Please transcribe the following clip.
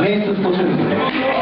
名卒途中ですね。